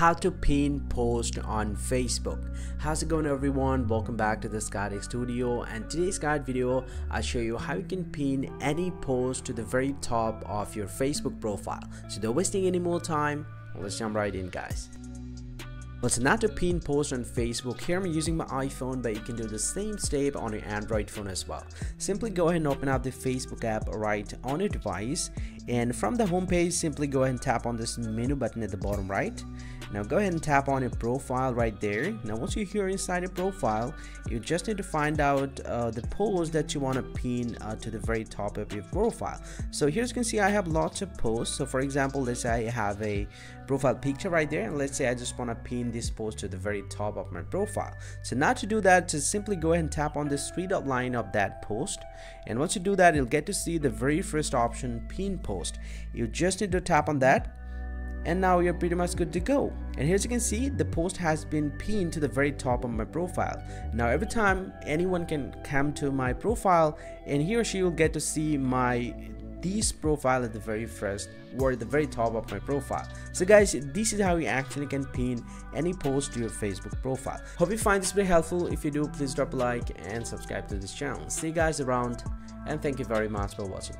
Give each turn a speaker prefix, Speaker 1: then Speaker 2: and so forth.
Speaker 1: how to pin post on Facebook. How's it going everyone? Welcome back to the Sky Tech Studio and today's guide video I'll show you how you can pin any post to the very top of your Facebook profile. So don't wasting any more time, let's jump right in guys. Well, so now to pin post on Facebook, here I'm using my iPhone, but you can do the same step on your Android phone as well. Simply go ahead and open up the Facebook app right on your device, and from the home page, simply go ahead and tap on this menu button at the bottom right. Now go ahead and tap on your profile right there. Now once you're here inside your profile, you just need to find out uh, the post that you want to pin uh, to the very top of your profile. So here you can see I have lots of posts. So for example, let's say I have a profile picture right there and let's say I just want to pin this post to the very top of my profile. So now to do that, just simply go ahead and tap on this three dot line of that post. And once you do that, you'll get to see the very first option, pin post. You just need to tap on that and now you're pretty much good to go. And here as you can see the post has been pinned to the very top of my profile. Now every time anyone can come to my profile and he or she will get to see my this profile at the very first or at the very top of my profile. So guys this is how you actually can pin any post to your facebook profile. Hope you find this very helpful. If you do please drop a like and subscribe to this channel. See you guys around and thank you very much for watching